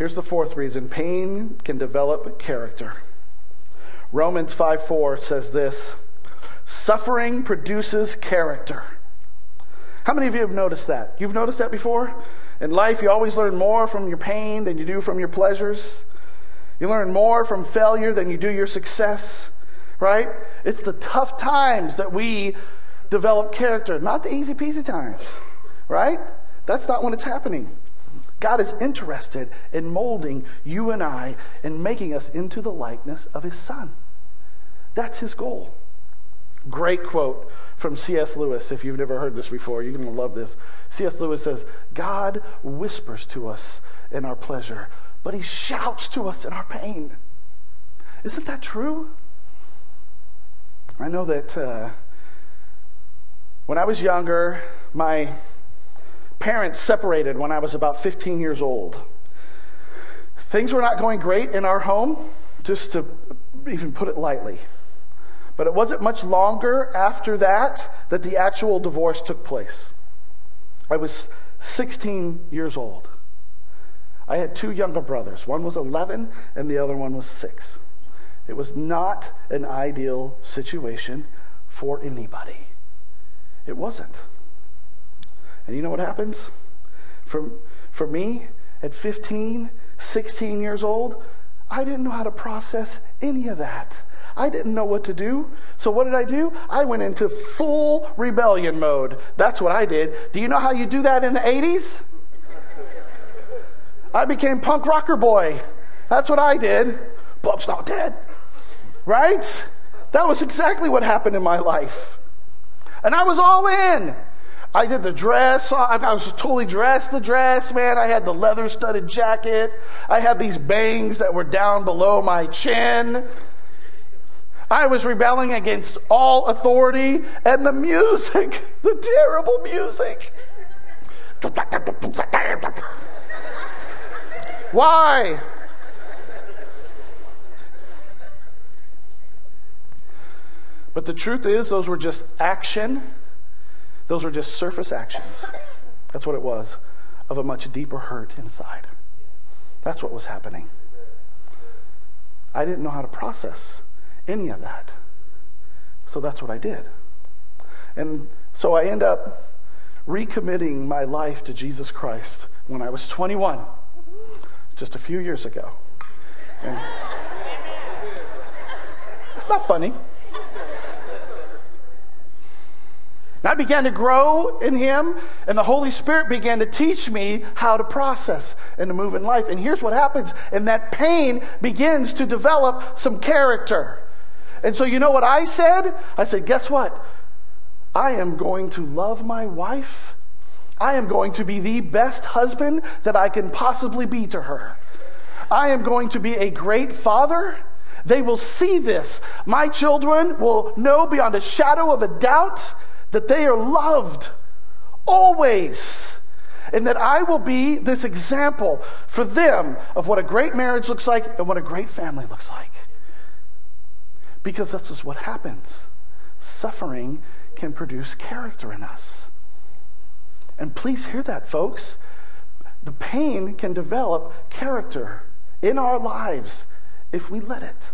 Here's the fourth reason pain can develop character. Romans 5 4 says this Suffering produces character. How many of you have noticed that? You've noticed that before? In life, you always learn more from your pain than you do from your pleasures. You learn more from failure than you do your success, right? It's the tough times that we develop character, not the easy peasy times, right? That's not when it's happening. God is interested in molding you and I and making us into the likeness of His Son. That's His goal. Great quote from C.S. Lewis. If you've never heard this before, you're going to love this. C.S. Lewis says, God whispers to us in our pleasure, but he shouts to us in our pain. Isn't that true? I know that uh, when I was younger, my parents separated when I was about 15 years old. Things were not going great in our home, just to even put it lightly. But it wasn't much longer after that that the actual divorce took place. I was 16 years old. I had two younger brothers. One was 11 and the other one was 6. It was not an ideal situation for anybody. It wasn't. And you know what happens? For, for me, at 15, 16 years old, I didn't know how to process any of that. I didn't know what to do. So what did I do? I went into full rebellion mode. That's what I did. Do you know how you do that in the 80s? I became punk rocker boy. That's what I did. Bob's not dead. Right? That was exactly what happened in my life. And I was all in. I did the dress. I was totally dressed the dress, man. I had the leather studded jacket. I had these bangs that were down below my chin. I was rebelling against all authority and the music, the terrible music. Why? But the truth is, those were just action. Those were just surface actions. That's what it was of a much deeper hurt inside. That's what was happening. I didn't know how to process any of that. So that's what I did. And so I end up recommitting my life to Jesus Christ when I was 21, just a few years ago. And it's not funny. I began to grow in Him, and the Holy Spirit began to teach me how to process and to move in life. And here's what happens, and that pain begins to develop some character. And so, you know what I said? I said, guess what? I am going to love my wife. I am going to be the best husband that I can possibly be to her. I am going to be a great father. They will see this. My children will know beyond a shadow of a doubt that they are loved always. And that I will be this example for them of what a great marriage looks like and what a great family looks like. Because this is what happens. Suffering can produce character in us. And please hear that, folks. The pain can develop character in our lives if we let it.